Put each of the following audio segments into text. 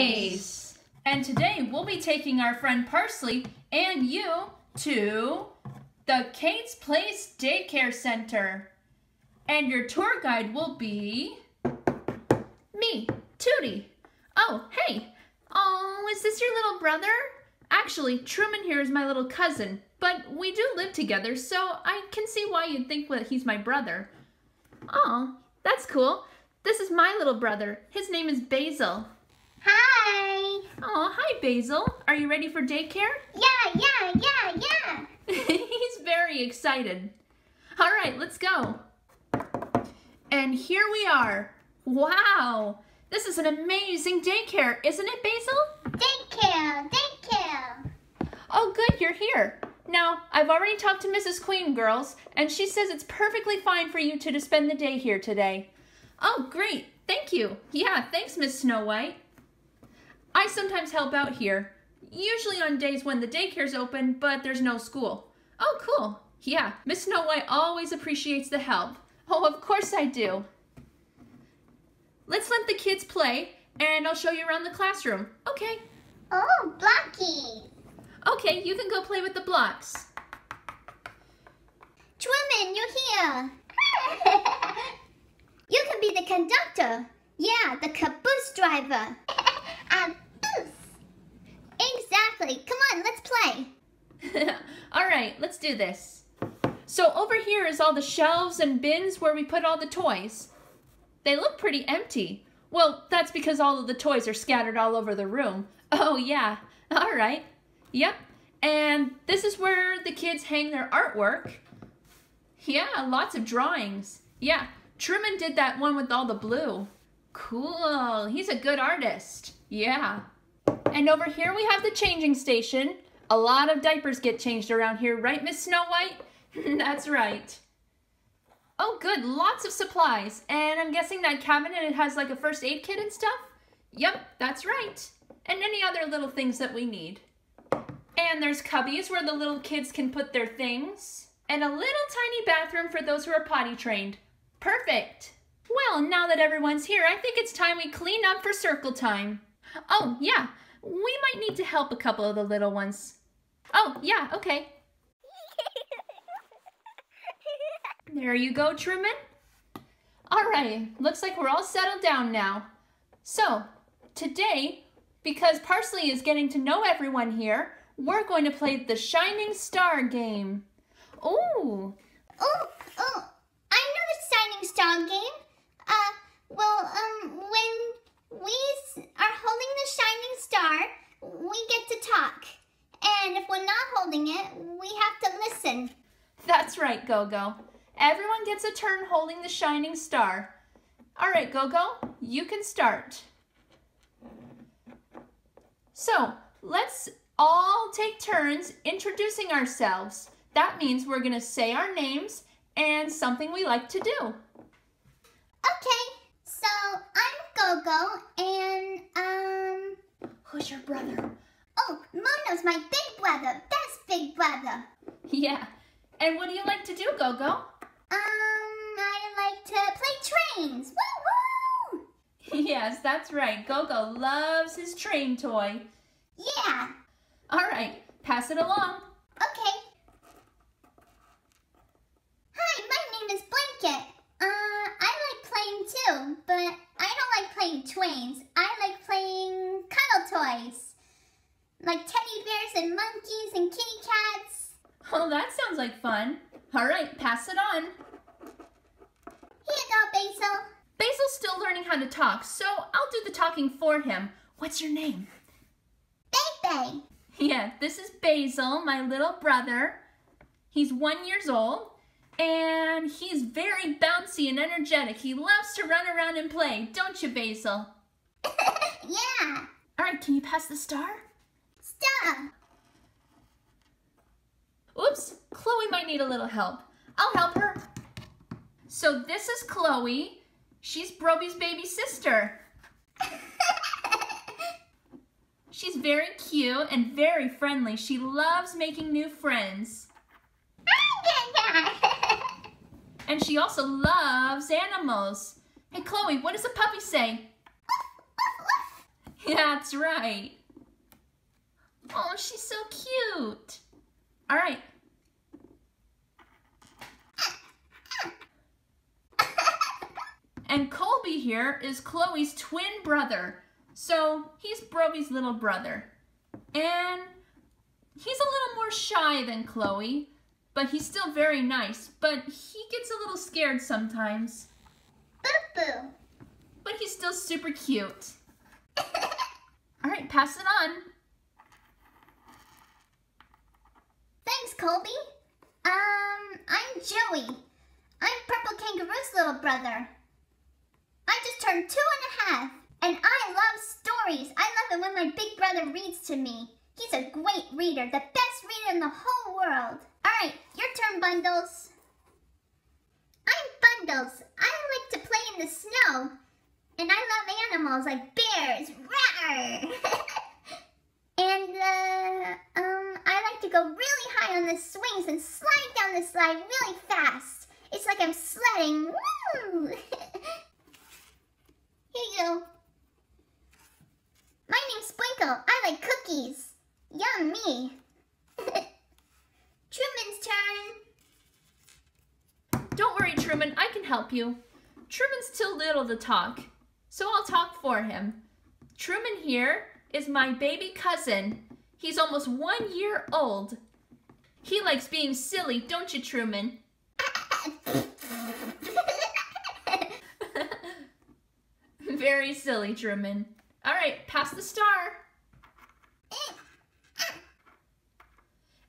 Mondays. And today we'll be taking our friend Parsley and you to the Kate's Place Daycare Center. And your tour guide will be me, Toodee. Oh, hey. Oh, is this your little brother? Actually, Truman here is my little cousin, but we do live together, so I can see why you'd think that he's my brother. Oh, that's cool. This is my little brother. His name is Basil. Hi. Oh, hi, Basil. Are you ready for daycare? Yeah, yeah, yeah, yeah. He's very excited. All right, let's go. And here we are. Wow, this is an amazing daycare, isn't it, Basil? Daycare, daycare. Oh, good, you're here. Now, I've already talked to Mrs. Queen, girls, and she says it's perfectly fine for you two to spend the day here today. Oh, great. Thank you. Yeah, thanks, Miss Snow White. I sometimes help out here, usually on days when the daycare's open, but there's no school. Oh, cool. Yeah, Miss Snow White always appreciates the help. Oh, of course I do. Let's let the kids play, and I'll show you around the classroom. Okay. Oh, Blocky. Okay, you can go play with the blocks. Truman, you're here. you can be the conductor. Yeah, the caboose driver. Exactly. Come on, let's play. all right, let's do this. So over here is all the shelves and bins where we put all the toys. They look pretty empty. Well, that's because all of the toys are scattered all over the room. Oh yeah, all right. Yep, and this is where the kids hang their artwork. Yeah, lots of drawings. Yeah, Truman did that one with all the blue. Cool, he's a good artist. Yeah. And over here we have the changing station. A lot of diapers get changed around here, right, Miss Snow White? That's right. Oh, good, lots of supplies. And I'm guessing that cabinet it has like a first aid kit and stuff? Yep, that's right. And any other little things that we need. And there's cubbies where the little kids can put their things. And a little tiny bathroom for those who are potty trained. Perfect. Well, now that everyone's here, I think it's time we clean up for circle time. Oh, yeah, we might need to help a couple of the little ones. Oh, yeah, okay. There you go, Truman. All right, looks like we're all settled down now. So, today, because Parsley is getting to know everyone here, we're going to play the Shining Star game. Ooh. Oh, oh, I know the Shining Star game. Uh, well, um, we are holding the Shining Star, we get to talk. And if we're not holding it, we have to listen. That's right, Go-Go. Everyone gets a turn holding the shining star. All right, Go-Go, you can start. So, let's all take turns introducing ourselves. That means we're going to say our names and something we like to do. Okay, so I'm Go-Go and, um... Who's your brother? Oh, Muno's my big brother, best big brother. Yeah, and what do you like to do, Go-Go? Um, I like to play trains. Woo woo! yes, that's right. Go-Go loves his train toy. Yeah. All right, pass it along. Okay. Hi, my name is Blanket. Playing too, but I don't like playing trains. I like playing cuddle toys. Like teddy bears and monkeys and kitty cats. Oh, that sounds like fun. All right, pass it on. Here you go, Basil. Basil's still learning how to talk, so I'll do the talking for him. What's your name? Bebe. Yeah, this is Basil, my little brother. He's one years old, and he's very bouncy and energetic. He loves to run around and play, don't you, Basil? yeah. All right, can you pass the star? Star. Oops, Chloe might need a little help. I'll help her. So this is Chloe. She's Brobee's baby sister. She's very cute and very friendly. She loves making new friends. And she also loves animals. Hey, Chloe, what does a puppy say? That's right. Oh, she's so cute. All right. And Colby here is Chloe's twin brother. So he's Brobee's little brother. And he's a little more shy than Chloe, but he's still very nice. But he gets a little scared sometimes. Boo boo. But he's still super cute. All right, pass it on. Thanks, Colby. Um, I'm Joey. I'm Purple Kangaroo's little brother. I just turned two and a half, and I love stories. I love it when my big brother reads to me. He's a great reader, the best reader in the whole world. All right, your turn, Bundles. I'm Bundles. I like to play in the snow, and I love animals like bears. Rawr! and uh, um, I like to go really high on the swings and slide down the slide really fast. It's like I'm sledding. Woo! Here you go. My name's Sprinkle. I like cookies. Yummy. Truman's turn. Don't worry, Truman, I can help you. Truman's too little to talk, so I'll talk for him. Truman here is my baby cousin. He's almost one year old. He likes being silly, don't you, Truman? Very silly, Truman. All right, pass the star.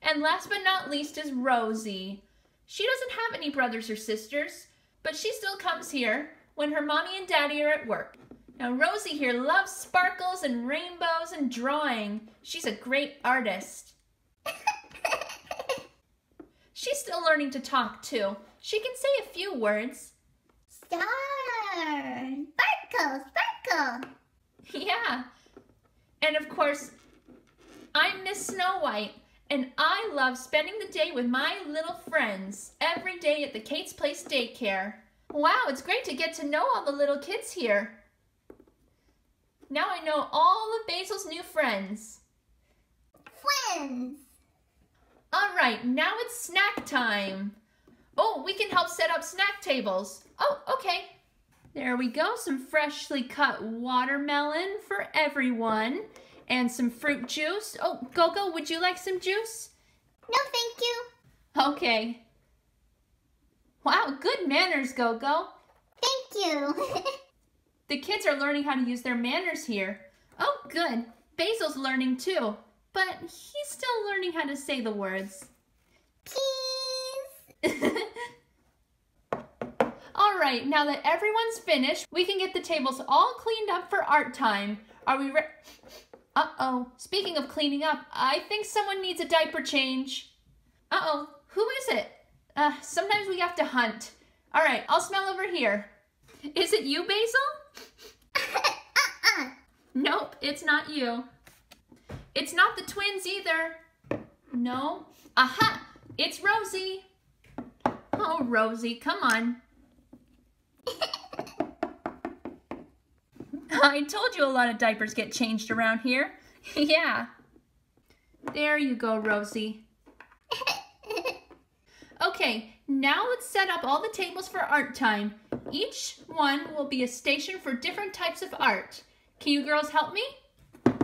And last but not least is Rosie. She doesn't have any brothers or sisters, but she still comes here when her mommy and daddy are at work. Now, Rosie here loves sparkles and rainbows and drawing. She's a great artist. She's still learning to talk, too. She can say a few words. Star. Sparkle, sparkle. Yeah. And of course, I'm Miss Snow White, and I love spending the day with my little friends every day at the Kate's Place daycare. Wow, it's great to get to know all the little kids here. Now I know all of Basil's new friends. Friends. All right, now it's snack time. Oh, we can help set up snack tables. Oh, okay. There we go, some freshly cut watermelon for everyone. And some fruit juice. Oh, Gogo, would you like some juice? No, thank you. Okay. Wow, good manners, Gogo. Thank you. The kids are learning how to use their manners here. Oh, good. Basil's learning too, but he's still learning how to say the words. Peas. All right, now that everyone's finished, we can get the tables all cleaned up for art time. Are we ready? Uh-oh, speaking of cleaning up, I think someone needs a diaper change. Uh-oh, who is it? Uh, sometimes we have to hunt. All right, I'll smell over here. Is it you, Basil? uh-uh. Nope, it's not you. It's not the twins either. No. Aha! It's Rosie. Oh, Rosie, come on. I told you a lot of diapers get changed around here. yeah. There you go, Rosie. Okay, now let's set up all the tables for art time. Each one will be a station for different types of art. Can you girls help me?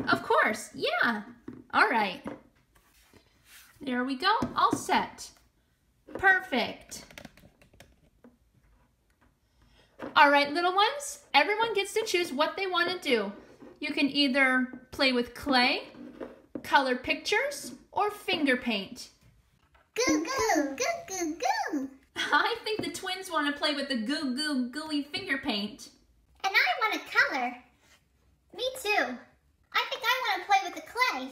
Of course, yeah. All right. There we go, all set. Perfect. All right, little ones, everyone gets to choose what they want to do. You can either play with clay, color pictures, or finger paint. Goo goo, goo goo goo. I think the twins want to play with the goo goo gooey finger paint. And I want to color. Me too. I think I want to play with the clay.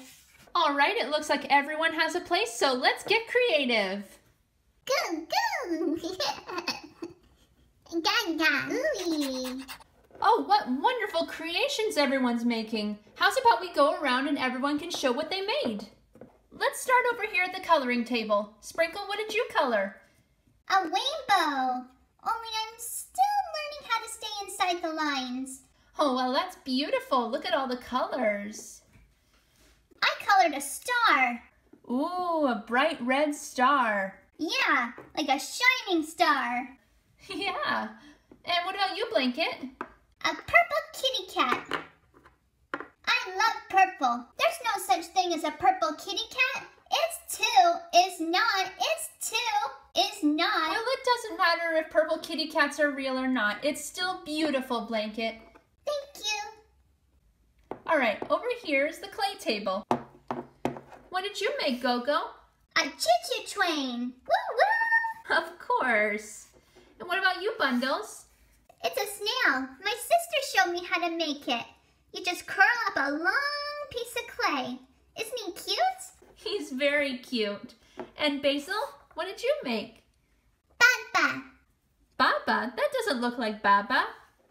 All right, it looks like everyone has a place, so let's get creative. Goo goo. Oh, what wonderful creations everyone's making. How's about we go around and everyone can show what they made? Let's start over here at the coloring table. Sprinkle, what did you color? A rainbow. Only I'm still learning how to stay inside the lines. Oh, well, that's beautiful. Look at all the colors. I colored a star. Ooh, a bright red star. Yeah, like a shining star. Yeah. And what about you, Blanket? A purple kitty cat. I love purple. There's no such thing as a purple kitty cat. It's two, is not, it's two, is not. Well, it doesn't matter if purple kitty cats are real or not. It's still beautiful, Blanket. Thank you. All right, over here is the clay table. What did you make, Gogo? A choo-choo train. Woo woo! Of course. And what about you, Bundles? It's a snail. My sister showed me how to make it. You just curl up a long piece of clay. Isn't he cute? He's very cute. And Basil, what did you make? Baba. Baba? That doesn't look like Baba.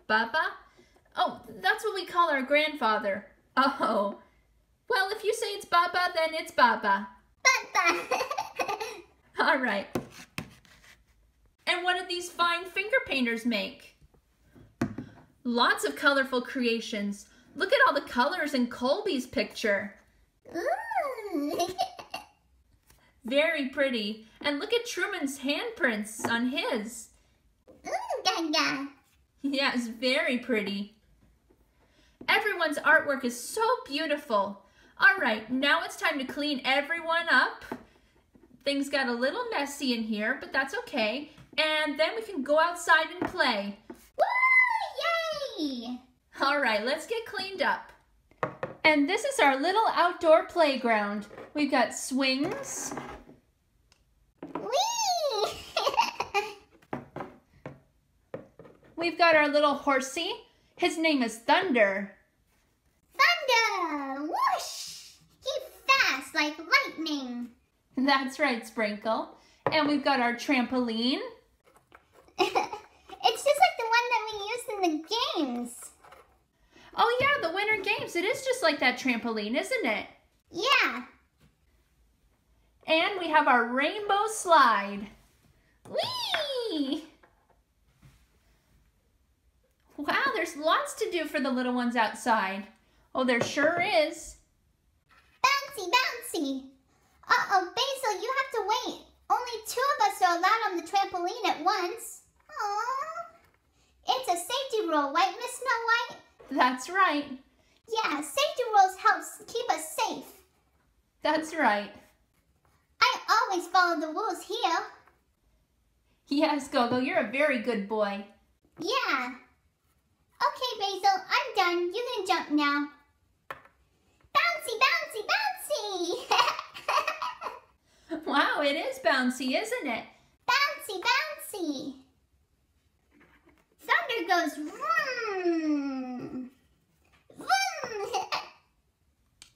Baba? Oh, that's what we call our grandfather. Oh. Well, if you say it's Baba, then it's Baba. Baba. All right. And what did these fine finger painters make? Lots of colorful creations. Look at all the colors in Colby's picture. Ooh. Very pretty. And look at Truman's handprints on his. Ooh, gaga. Yes, very pretty. Everyone's artwork is so beautiful. All right, now it's time to clean everyone up. Things got a little messy in here, but that's okay. And then we can go outside and play. Woo! Yay! All right, let's get cleaned up. And this is our little outdoor playground. We've got swings, Whee! we've got our little horsey. His name is Thunder. Thunder! Whoosh! He's fast like lightning. That's right, Sprinkle. And we've got our trampoline. it's just like the one that we used in the games. Oh yeah, the Winter Games. It is just like that trampoline, isn't it? Yeah. And we have our rainbow slide. Whee! Wow, there's lots to do for the little ones outside. Oh, there sure is. Bouncy, bouncy. Uh-oh, Basil, you have to wait. Only two of us are allowed on the trampoline at once. Aww. It's a safety rule, right, Miss Snow White? That's right. Yeah, safety rules helps keep us safe. That's right. I always follow the rules here. Yes, Gogo, you're a very good boy. Yeah. Okay, Basil, I'm done. You can jump now. Bouncy, bouncy, bouncy! Wow, it is bouncy, isn't it? bouncy, bouncy! Thunder goes vroom! Vroom!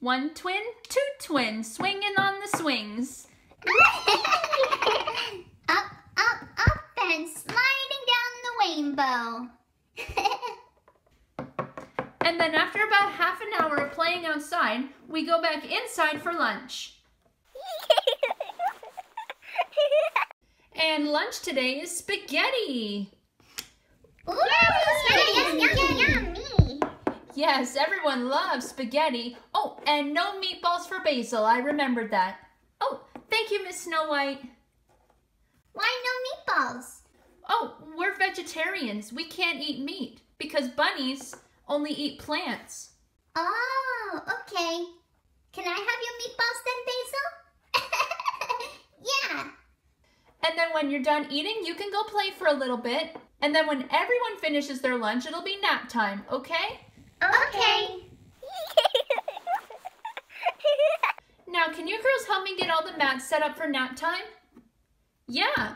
One twin, two twins, swinging on the swings. up, up, up, and sliding down the rainbow. And then after about half an hour of playing outside, we go back inside for lunch. And lunch today is spaghetti. Ooh, yum, yum, yum, yummy. Yes, everyone loves spaghetti. Oh, and no meatballs for Basil. I remembered that. Oh, thank you, Miss Snow White. Why no meatballs? Oh, we're vegetarians. We can't eat meat because bunnies only eat plants. Oh, okay. Can I have your meatballs then, Basil? yeah. And then when you're done eating, you can go play for a little bit. And then when everyone finishes their lunch, it'll be nap time, okay? Okay. Now, can you girls help me get all the mats set up for nap time? Yeah,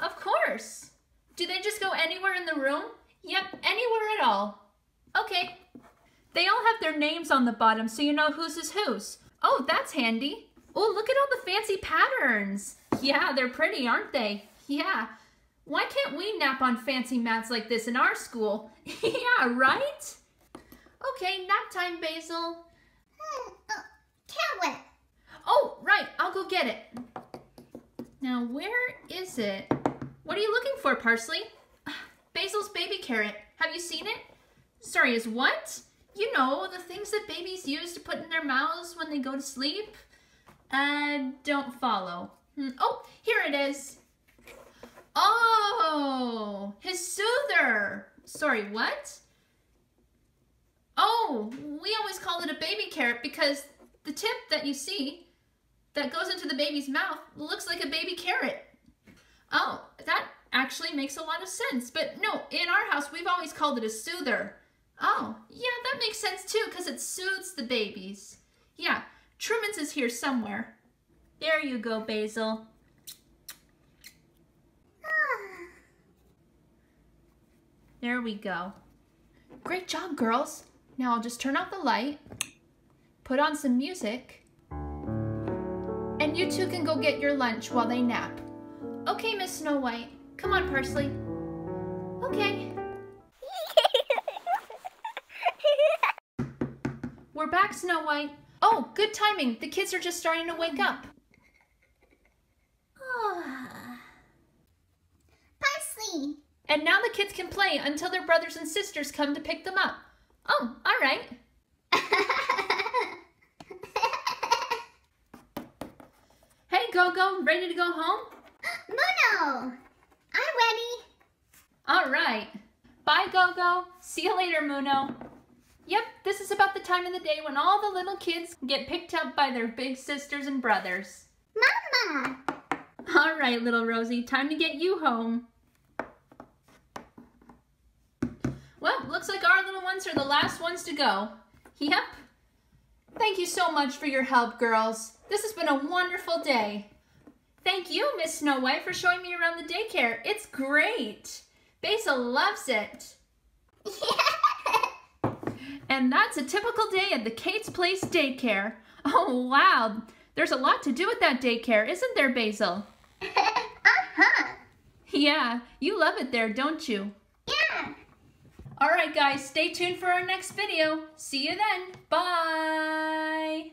of course. Do they just go anywhere in the room? Yep, anywhere at all. Okay. They all have their names on the bottom so you know whose is whose. Oh, that's handy. Oh, look at all the fancy patterns. Yeah, they're pretty, aren't they? Yeah. Why can't we nap on fancy mats like this in our school? yeah, right? Okay, nap time, Basil. Hmm, uh, carrot. Oh, right, I'll go get it. Now, where is it? What are you looking for, Parsley? Basil's baby carrot. Have you seen it? Sorry, is what? You know, the things that babies use to put in their mouths when they go to sleep? Uh, don't follow. Hmm. Oh, here it is. Oh, his soother. Sorry, what? Oh, we always call it a baby carrot because the tip that you see that goes into the baby's mouth looks like a baby carrot. Oh, that actually makes a lot of sense. But no, in our house, we've always called it a soother. Oh, yeah, that makes sense too because it soothes the babies. Yeah, Truman's is here somewhere. There you go, Basil. There we go. Great job, girls. Now I'll just turn off the light, put on some music, and you two can go get your lunch while they nap. Okay, Miss Snow White. Come on, Parsley. Okay. We're back, Snow White. Oh, good timing. The kids are just starting to wake up. Parsley. And now the kids can play until their brothers and sisters come to pick them up. Oh, all right. Hey, Go-Go, ready to go home? Muno. I'm ready. All right. Bye, Go-Go. See you later, Muno. Yep, this is about the time of the day when all the little kids get picked up by their big sisters and brothers. Mama. All right, little Rosie, time to get you home. Well, looks like our little ones are the last ones to go. Yep. Thank you so much for your help, girls. This has been a wonderful day. Thank you, Miss Snow White, for showing me around the daycare. It's great. Basil loves it. And that's a typical day at the Kate's Place daycare. Oh, wow. There's a lot to do at that daycare, isn't there, Basil? uh-huh. Yeah, you love it there, don't you? All right, guys, stay tuned for our next video. See you then. Bye.